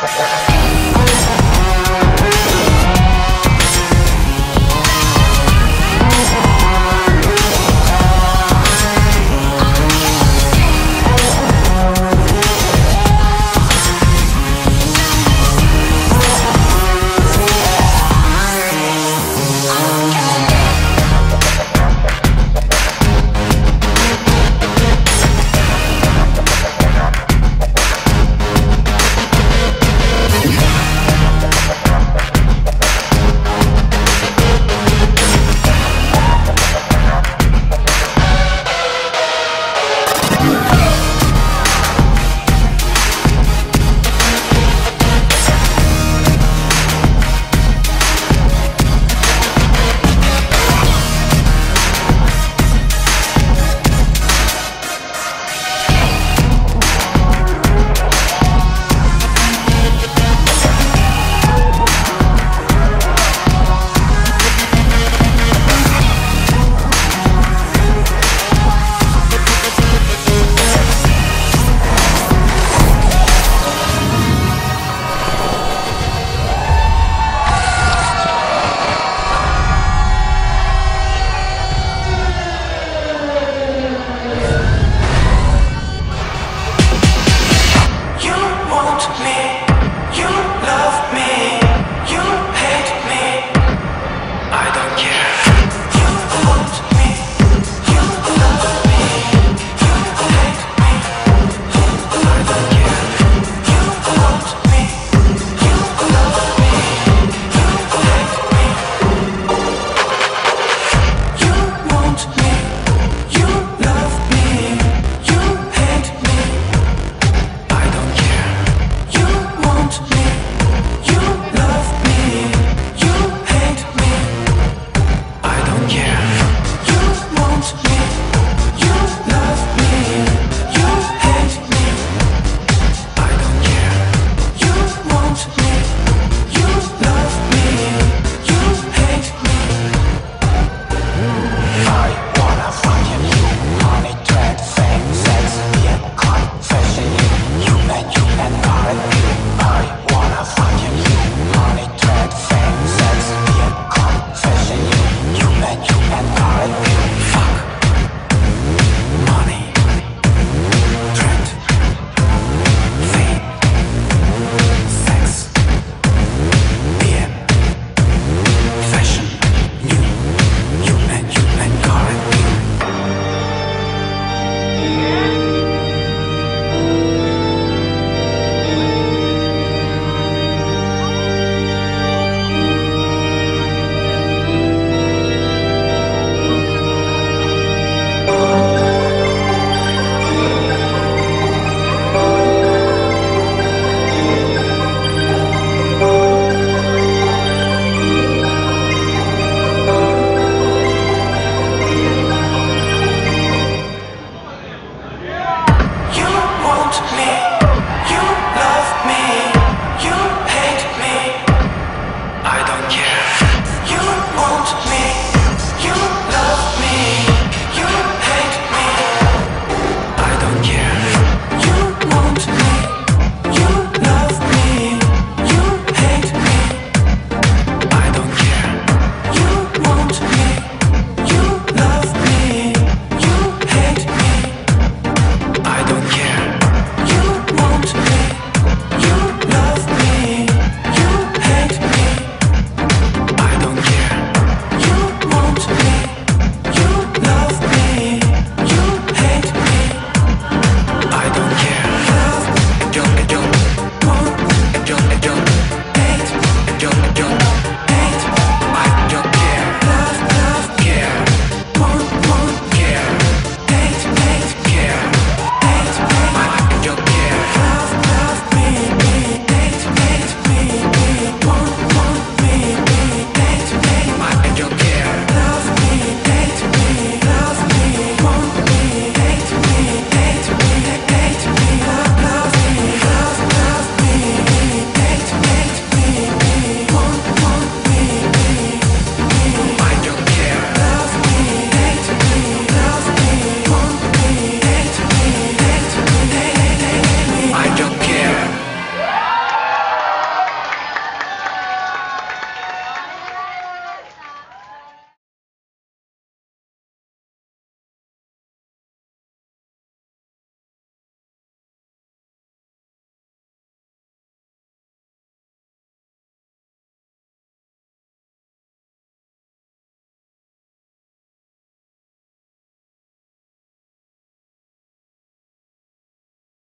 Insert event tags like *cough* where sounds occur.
Gracias. *laughs*